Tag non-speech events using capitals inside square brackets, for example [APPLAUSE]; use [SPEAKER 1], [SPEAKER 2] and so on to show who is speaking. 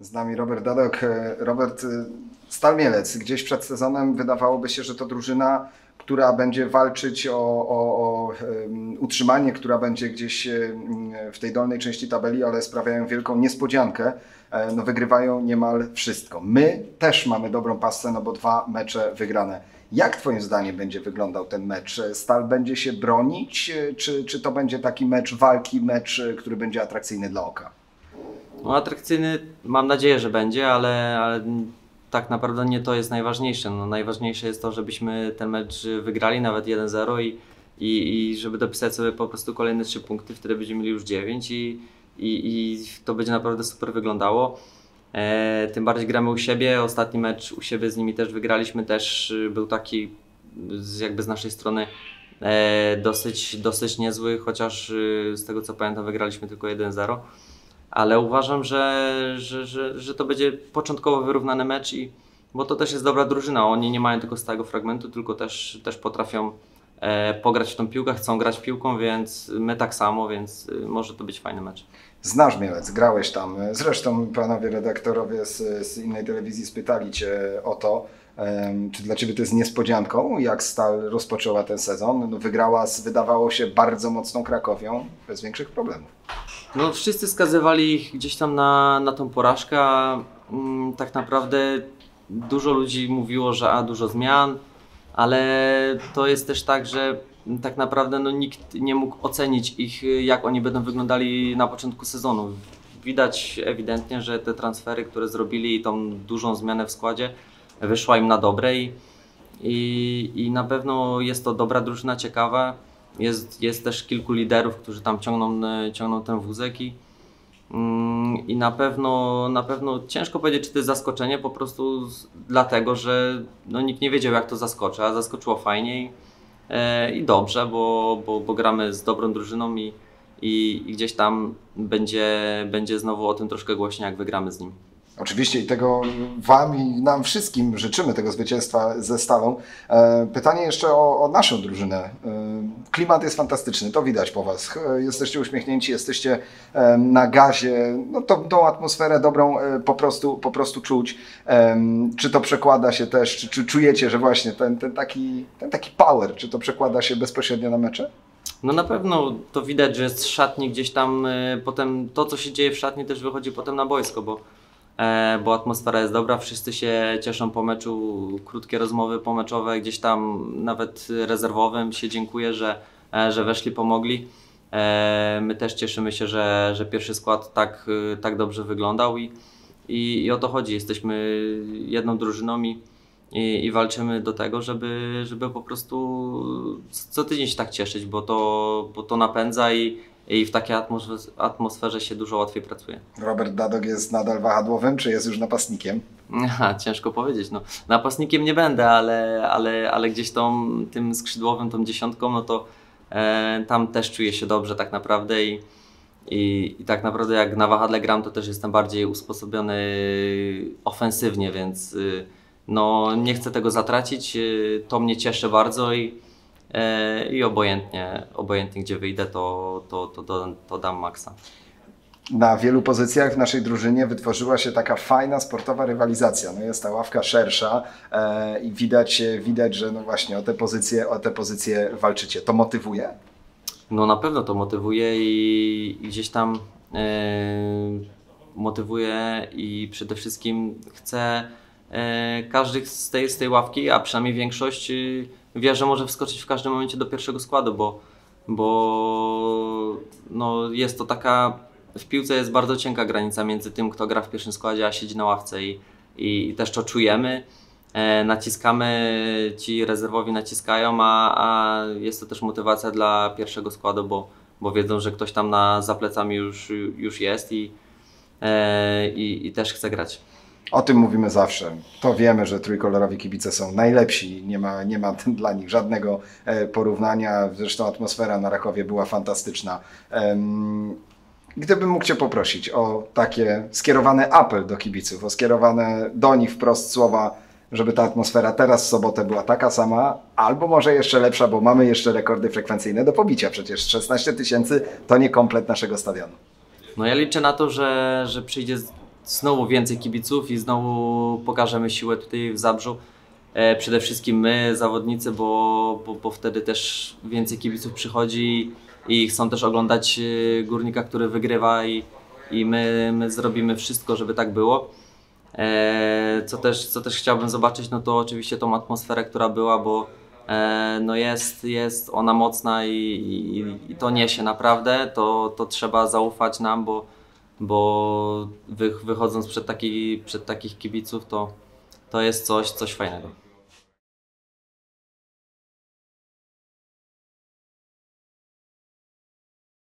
[SPEAKER 1] Z nami Robert Dadok. E, Robert, e, Stal Mielec. Gdzieś przed sezonem wydawałoby się, że to drużyna, która będzie walczyć o, o, o utrzymanie, która będzie gdzieś um, w tej dolnej części tabeli, ale sprawiają wielką niespodziankę. E, no, wygrywają niemal wszystko. My też mamy dobrą pasę, no bo dwa mecze wygrane. Jak Twoim zdaniem będzie wyglądał ten mecz? Stal będzie się bronić, czy, czy to będzie taki mecz walki, mecz, który będzie atrakcyjny dla oka?
[SPEAKER 2] No, atrakcyjny mam nadzieję, że będzie, ale, ale tak naprawdę nie to jest najważniejsze. No, najważniejsze jest to, żebyśmy ten mecz wygrali nawet 1-0 i, i, i żeby dopisać sobie po prostu kolejne 3 punkty, wtedy będziemy mieli już 9 i, i, i to będzie naprawdę super wyglądało. E, tym bardziej gramy u siebie. Ostatni mecz u siebie z nimi też wygraliśmy, też był taki z, jakby z naszej strony e, dosyć, dosyć niezły, chociaż e, z tego co pamiętam wygraliśmy tylko 1-0 ale uważam, że, że, że, że to będzie początkowo wyrównany mecz i bo to też jest dobra drużyna. Oni nie mają tylko stałego fragmentu, tylko też, też potrafią e, pograć w tą piłkę, chcą grać piłką, więc my tak samo, więc y, może to być fajny mecz.
[SPEAKER 1] Znasz Mielec, grałeś tam. Zresztą panowie redaktorowie z, z innej telewizji spytali Cię o to, czy dla Ciebie to jest niespodzianką, jak Stal rozpoczęła ten sezon. No, wygrała z, wydawało się, bardzo mocną Krakowią bez większych problemów.
[SPEAKER 2] No, wszyscy skazywali ich gdzieś tam na, na tą porażkę. Mm, tak naprawdę dużo ludzi mówiło, że a dużo zmian, ale to jest też tak, że tak naprawdę no, nikt nie mógł ocenić ich, jak oni będą wyglądali na początku sezonu. Widać ewidentnie, że te transfery, które zrobili i tą dużą zmianę w składzie, wyszła im na dobre i, i, i na pewno jest to dobra drużyna, ciekawa. Jest, jest też kilku liderów, którzy tam ciągną, e, ciągną ten wózek i, mm, i na pewno, na pewno ciężko powiedzieć, czy to jest zaskoczenie, po prostu dlatego, że no, nikt nie wiedział, jak to zaskoczy, a zaskoczyło fajnie i, e, i dobrze, bo, bo, bo gramy z dobrą drużyną i, i, i gdzieś tam będzie, będzie znowu o tym troszkę głośniej, jak wygramy z nim.
[SPEAKER 1] Oczywiście i tego Wam i nam wszystkim życzymy tego zwycięstwa ze Stalą. E, pytanie jeszcze o, o, naszą drużynę. E, klimat jest fantastyczny, to widać po Was. E, jesteście uśmiechnięci, jesteście na gazie. No to, tą atmosferę dobrą po prostu, po prostu czuć. Czy to przekłada się też, czy, czy czujecie, że właśnie ten, ten, taki, ten taki power, czy to przekłada się bezpośrednio na mecze?
[SPEAKER 2] No na pewno to widać, że jest szatni gdzieś tam, potem to co się dzieje w szatni też wychodzi potem na boisko, bo bo atmosfera jest dobra, wszyscy się cieszą po meczu, krótkie rozmowy pomeczowe, gdzieś tam nawet rezerwowym się dziękuję, że, e, że weszli, pomogli. E, my też cieszymy się, że, że pierwszy skład tak, tak dobrze wyglądał i, i, i o to chodzi. Jesteśmy jedną drużyną i, i, i, walczymy do tego, żeby, żeby po prostu co tydzień się tak cieszyć, bo to, bo to napędza i, i w takiej atmosferze się dużo łatwiej pracuje.
[SPEAKER 1] Robert Dadok jest nadal wahadłowym, czy jest już napastnikiem?
[SPEAKER 2] Aha, ciężko powiedzieć. No, napastnikiem nie będę, ale, ale, ale gdzieś tą, tym skrzydłowym, tą dziesiątką, no to e, tam też czuję się dobrze tak naprawdę i, i, i tak naprawdę jak na wahadle gram, to też jestem bardziej usposobiony ofensywnie, więc y, no, nie chcę tego zatracić. Y, to mnie cieszy bardzo i i obojętnie, obojętnie gdzie wyjdę, to, to, to, to, to dam maksa.
[SPEAKER 1] Na wielu pozycjach w naszej drużynie wytworzyła się taka fajna sportowa rywalizacja. No jest ta ławka szersza e, i widać, widać, że no właśnie o te pozycje, o te pozycje walczycie. To motywuje?
[SPEAKER 2] No na pewno to motywuje i, i gdzieś tam e, motywuje i przede wszystkim chce e, każdy z tej, z tej ławki, a przynajmniej większość wie, że może wskoczyć w każdym momencie do pierwszego składu, bo, bo no, jest to taka. W piłce jest bardzo cienka granica między tym, kto gra w pierwszym składzie, a siedzi na ławce i, i, też to czujemy. E, naciskamy, ci rezerwowi naciskają, a, a jest to też motywacja dla pierwszego składu, bo, bo wiedzą, że ktoś tam na, za plecami już, już jest i, e, i, i też chce grać.
[SPEAKER 1] O tym mówimy zawsze. To wiemy, że trójkolorowi kibice są najlepsi. Nie ma, nie ma [LAUGHS] dla nich żadnego e, porównania. Zresztą atmosfera na Rakowie była fantastyczna. Gdybym mógł Cię poprosić o takie skierowany apel do kibiców, o skierowane do nich wprost słowa, żeby ta atmosfera teraz w sobotę była taka sama, albo może jeszcze lepsza, bo mamy jeszcze rekordy frekwencyjne do pobicia. Przecież 16 tysięcy to nie komplet naszego stadionu.
[SPEAKER 2] No ja liczę na to, że, że przyjdzie znowu więcej kibiców i znowu pokażemy siłę tutaj w Zabrzu. E, przede wszystkim my, zawodnicy, bo, bo, bo wtedy też więcej kibiców przychodzi i chcą też oglądać e, górnika, który wygrywa i, i my, my zrobimy wszystko, żeby tak było. E, co, też, co też chciałbym zobaczyć, no to oczywiście tą atmosferę, która była, bo e, no jest, jest ona mocna i, i, i to niesie naprawdę, to, to trzeba zaufać nam, bo, bo wy, wychodząc przed, taki, przed takich kibiców, to, to jest coś, coś fajnego.